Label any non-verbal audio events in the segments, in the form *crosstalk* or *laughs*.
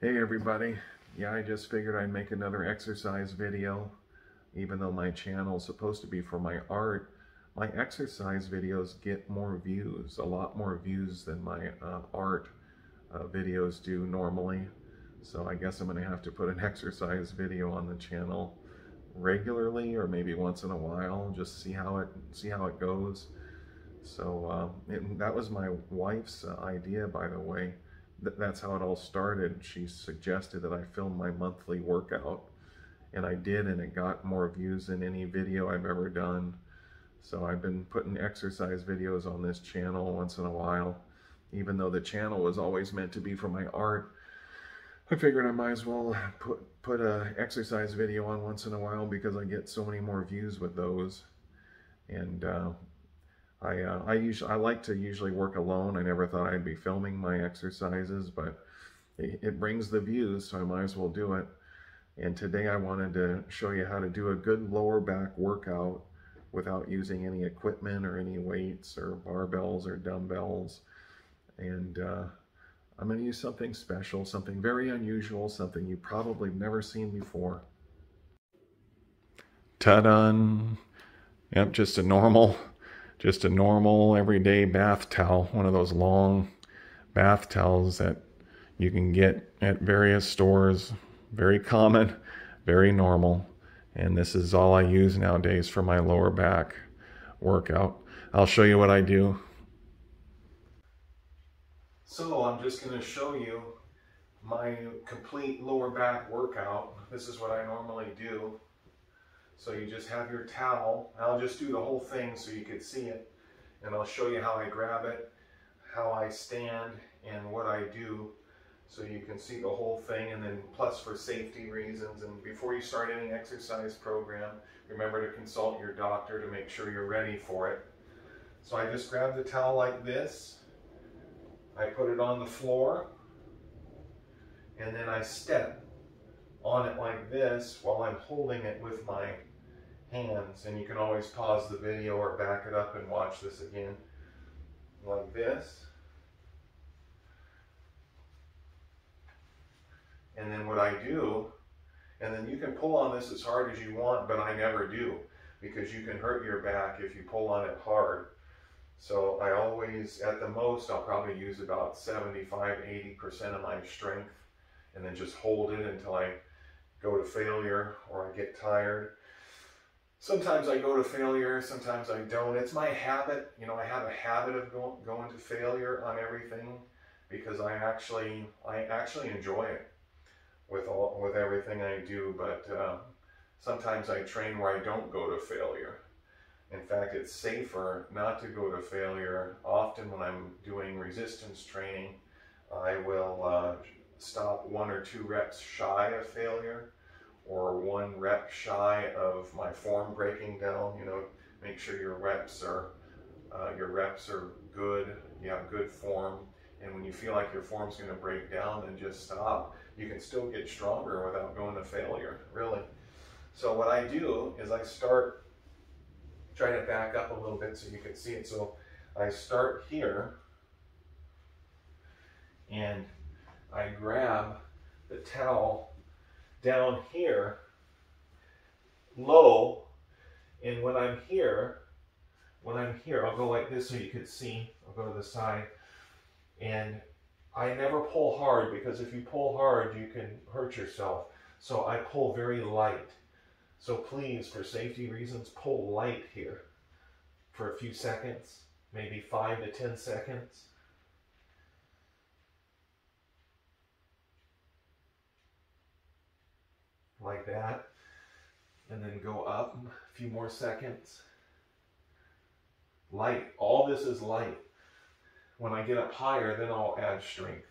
Hey everybody. Yeah, I just figured I'd make another exercise video. Even though my channel is supposed to be for my art, my exercise videos get more views, a lot more views than my uh, art uh, videos do normally. So I guess I'm going to have to put an *laughs* exercise video on the channel regularly or maybe once in a while, just see how it see how it goes. So uh, it, that was my wife's idea, by the way. Th that's how it all started. She suggested that I film my monthly workout, and I did, and it got more views than any video I've ever done. So I've been putting exercise videos on this channel once in a while, even though the channel was always meant to be for my art. I figured I might as well put put a exercise video on once in a while because I get so many more views with those. And uh, I uh, I usually I like to usually work alone. I never thought I'd be filming my exercises, but it, it brings the views, so I might as well do it. And today I wanted to show you how to do a good lower back workout without using any equipment or any weights or barbells or dumbbells. And uh, I'm going to use something special, something very unusual, something you probably never seen before. Ta-da! Yep, just a normal just a normal everyday bath towel, one of those long bath towels that you can get at various stores. Very common, very normal. And this is all I use nowadays for my lower back workout. I'll show you what I do. So I'm just going to show you my complete lower back workout. This is what I normally do. So you just have your towel. I'll just do the whole thing so you can see it. And I'll show you how I grab it, how I stand, and what I do so you can see the whole thing. And then plus for safety reasons. And before you start any exercise program, remember to consult your doctor to make sure you're ready for it. So I just grab the towel like this. I put it on the floor. And then I step on it like this while I'm holding it with my hands. And you can always pause the video or back it up and watch this again. Like this. And then what I do and then you can pull on this as hard as you want but I never do because you can hurt your back if you pull on it hard. So I always at the most I'll probably use about 75 80% of my strength and then just hold it until I go to failure or I get tired sometimes I go to failure, sometimes I don't. It's my habit. You know, I have a habit of go, going to failure on everything because I actually I actually enjoy it with all with everything I do. But uh, sometimes I train where I don't go to failure. In fact, it's safer not to go to failure. Often when I'm doing resistance training, I will uh, stop one or two reps shy of failure or one rep shy of my form breaking down. You know, make sure your reps are uh, your reps are good. You have good form, and when you feel like your form's going to break down, then just stop. You can still get stronger without going to failure, really. So what I do is I start trying to back up a little bit so you can see it. So I start here and I grab the towel down here low and when I'm here when I'm here I'll go like this so you can see. I'll go to the side. And I never pull hard because if you pull hard you can hurt yourself. So I pull very light. So please for safety reasons pull light here for a few seconds maybe five to ten seconds like that. And then go up a few more seconds. Light. All this is light. When I get up higher, then I'll add strength.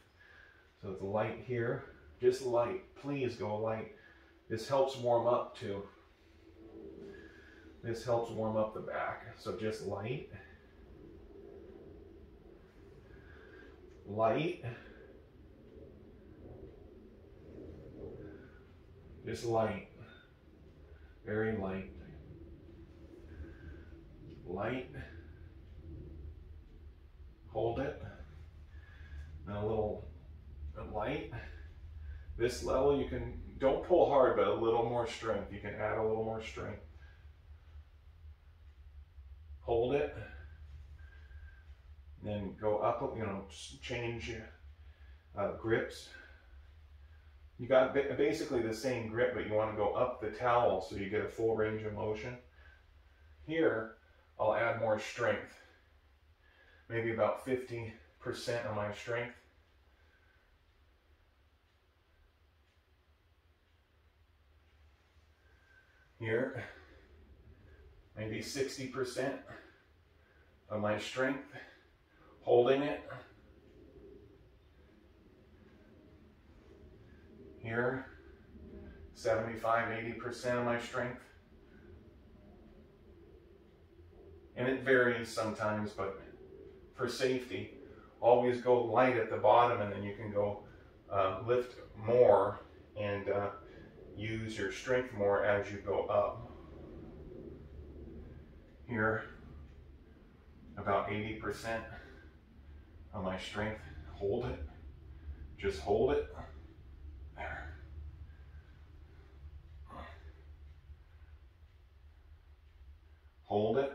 So it's light here. Just light. Please go light. This helps warm up too. This helps warm up the back. So just light. Light. Just light. Very light. Light. Hold it. Now a little light. This level, you can, don't pull hard, but a little more strength. You can add a little more strength. Hold it. Then go up, you know, change uh, grips. You got basically the same grip, but you want to go up the towel so you get a full range of motion. Here, I'll add more strength. Maybe about 50% of my strength. Here, maybe 60% of my strength, holding it. Here, 75, 80% of my strength. And it varies sometimes, but for safety, always go light at the bottom and then you can go uh, lift more and uh, use your strength more as you go up. Here, about 80% of my strength, hold it, just hold it. Hold it.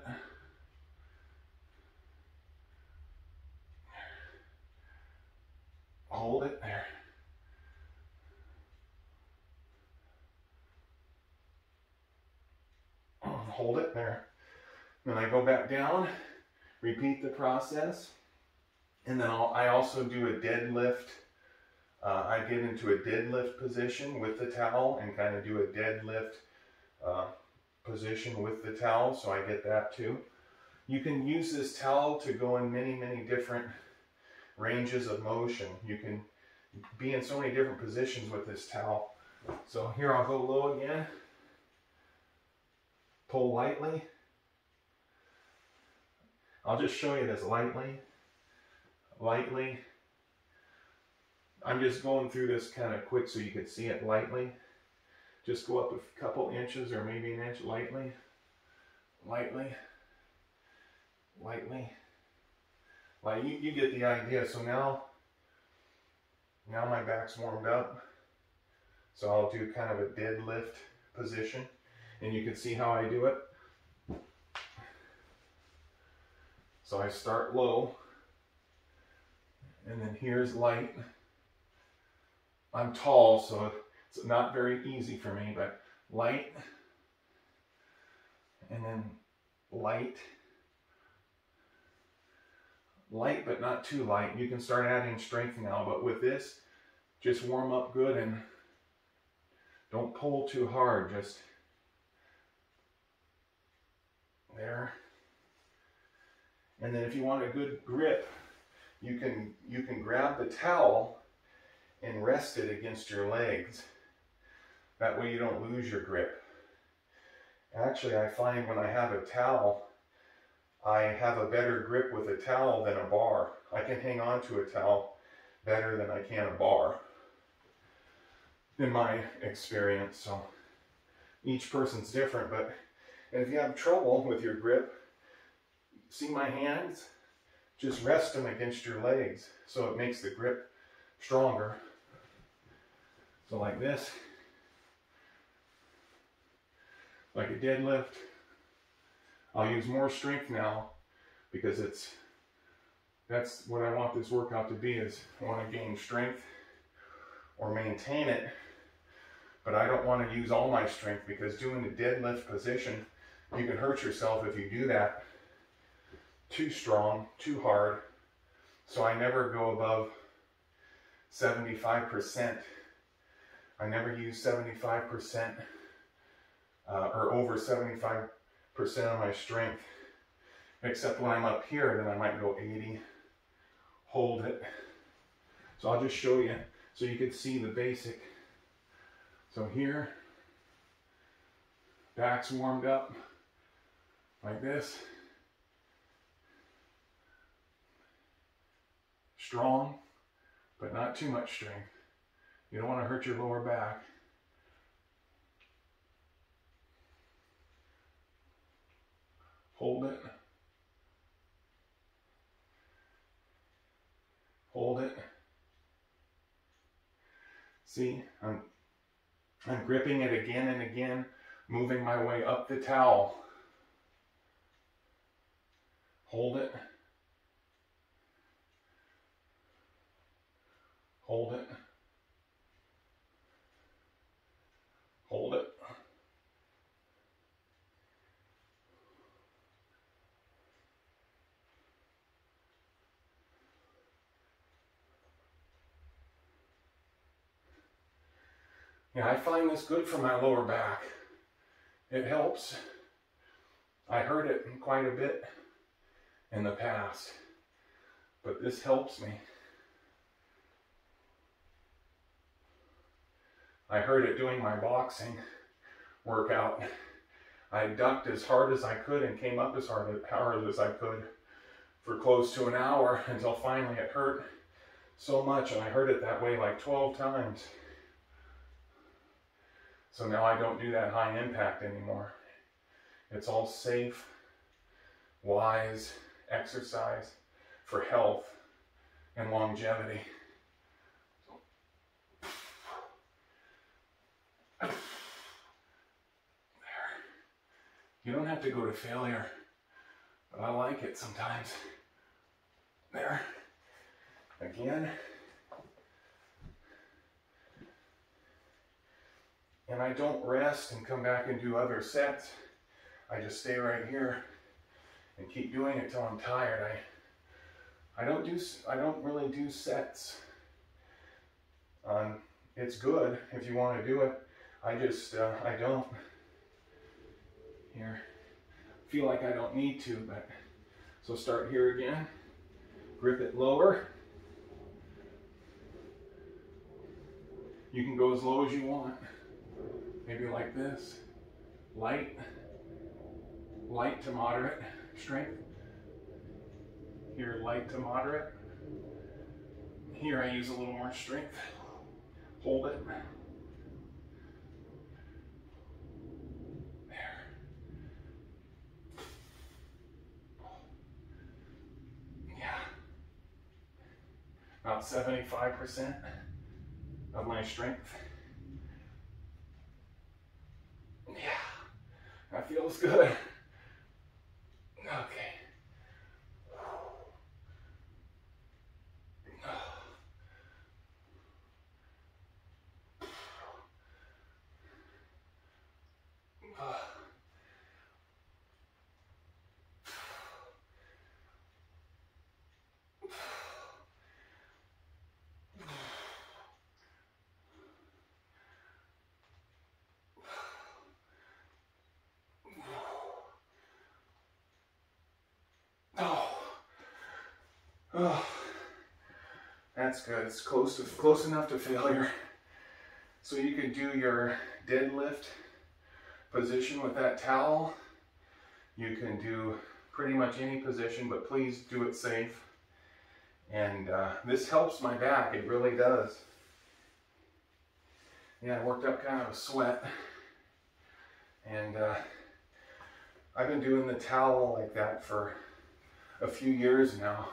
Hold it there. Hold it there. Then I go back down, repeat the process, and then I'll, i also do a deadlift. Uh, I get into a deadlift position with the towel and kind of do a deadlift uh, position with the towel, so I get that too. You can use this towel to go in many, many different ranges of motion. You can be in so many different positions with this towel. So here I'll go low again. Pull lightly. I'll just show you this lightly. Lightly. I'm just going through this kind of quick so you can see it lightly. Just go up a couple inches or maybe an inch lightly. Lightly. Lightly. Like you, you get the idea. So now, now my back's warmed up. So I'll do kind of a deadlift position and you can see how I do it. So I start low and then here's light. I'm tall, so it's not very easy for me, but light and then light light but not too light. You can start adding strength now, but with this, just warm up good and don't pull too hard. Just there. And then if you want a good grip, you can you can grab the towel and rest it against your legs. That way you don't lose your grip. Actually, I find when I have a towel, I have a better grip with a towel than a bar. I can hang on to a towel better than I can a bar, in my experience. So each person's different, but if you have trouble with your grip, see my hands? Just rest them against your legs so it makes the grip stronger. So like this, like a deadlift, I'll use more strength now because it's that's what I want this workout to be is I want to gain strength or maintain it. But I don't want to use all my strength because doing the deadlift position you can hurt yourself if you do that too strong too hard. So I never go above 75% I never use 75% uh, or over 75 percent of my strength. Except when I'm up here, then I might go 80, hold it. So I'll just show you so you can see the basic. So here, back's warmed up like this. Strong, but not too much strength. You don't want to hurt your lower back. Hold it. Hold it. See, I'm, I'm gripping it again and again, moving my way up the towel. Hold it. Hold it. Hold it. Yeah, I find this good for my lower back. It helps. I heard it quite a bit in the past, but this helps me. I heard it doing my boxing workout. I ducked as hard as I could and came up as hard, hard as I could for close to an hour *laughs* until finally it hurt so much and I heard it that way like 12 times. So now I don't do that high impact anymore. It's all safe, wise exercise for health and longevity. There. You don't have to go to failure, but I like it sometimes. There. Again. And I don't rest and come back and do other sets. I just stay right here and keep doing it till I'm tired. I I don't do I don't really do sets. Um, it's good if you want to do it. I just uh, I don't here feel like I don't need to, but so start here again. Grip it lower. You can go as low as you want maybe like this, light, light to moderate strength. Here, light to moderate. Here, I use a little more strength. Hold it. There. Yeah. About 75% of my strength. Yeah, that feels good. Oh, that's good. It's close to, close enough to failure. So you can do your deadlift position with that towel. You can do pretty much any position, but please do it safe. And uh, this helps my back, it really does. Yeah, I worked up kind of a sweat. And uh, I've been doing the towel like that for a few years now.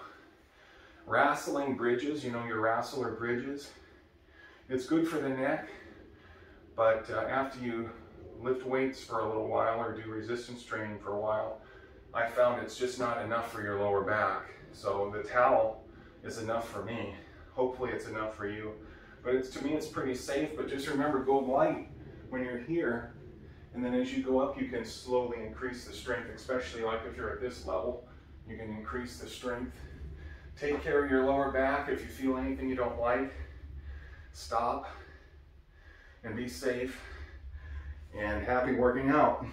Wrestling bridges, you know your wrestler bridges. It's good for the neck, but uh, after you lift weights for a little while or do resistance training for a while, I found it's just not enough for your lower back. So the towel is enough for me. Hopefully it's enough for you. But it's to me it's pretty safe, but just remember go light when you're here. And then as you go up, you can slowly increase the strength, especially like if you're at this level, you can increase the strength Take care of your lower back. If you feel anything you don't like, stop and be safe and happy working out.